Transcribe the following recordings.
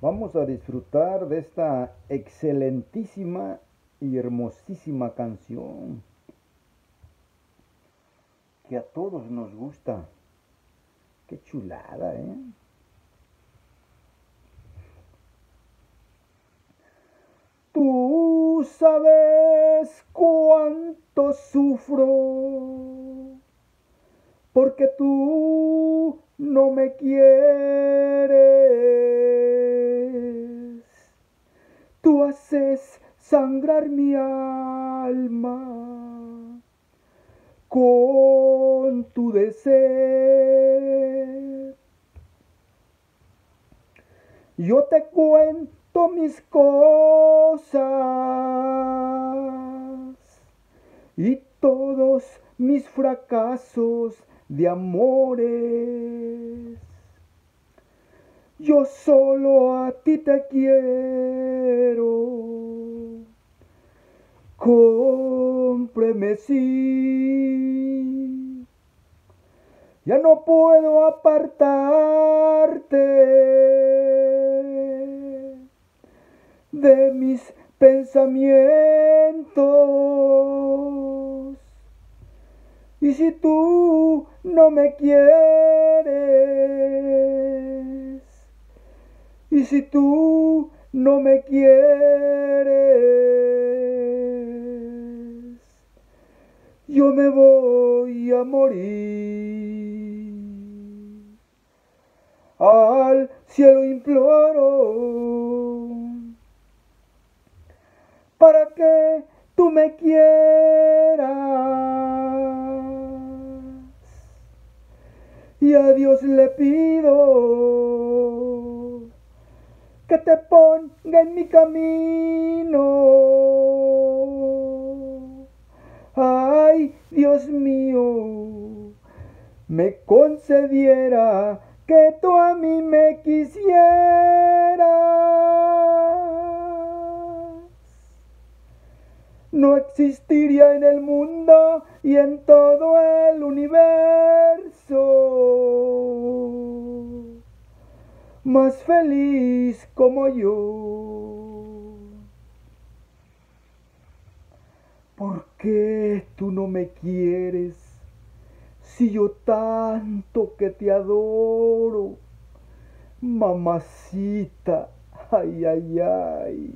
Vamos a disfrutar de esta excelentísima y hermosísima canción que a todos nos gusta. Qué chulada, ¿eh? Tú sabes cuánto sufro porque tú no me quieres. Tú haces sangrar mi alma con tu deseo. Yo te cuento mis cosas y todos mis fracasos de amores. Yo solo a ti te quiero. Cómpreme sí. Ya no puedo apartarte de mis pensamientos. Y si tú no me quieres, y si tú no me quieres, yo me voy a morir. Al cielo imploro para que tú me quieras y a Dios le pido que te ponga en mi camino. Ay, Dios mío, me concediera que tú a mí me quisieras. No existiría en el mundo y en todo el universo más feliz como yo. ¿Por qué tú no me quieres si yo tanto que te adoro? Mamacita, ay, ay, ay.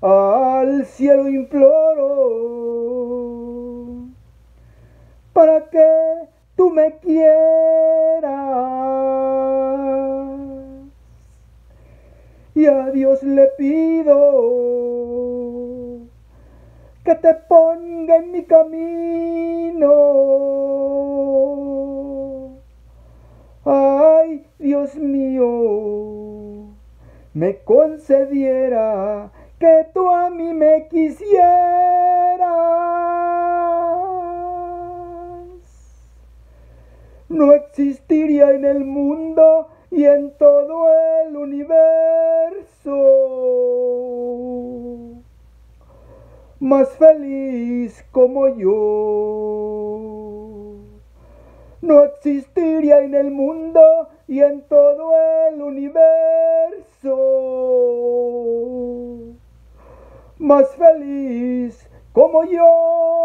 Al cielo imploro para que tú me quieras. Y a Dios le pido que te ponga en mi camino. Ay, Dios mío, me concediera que tú a mí me quisieras. No existiría en el mundo y en todo el universo más feliz como yo. No existiría en el mundo y en todo el universo más feliz como yo.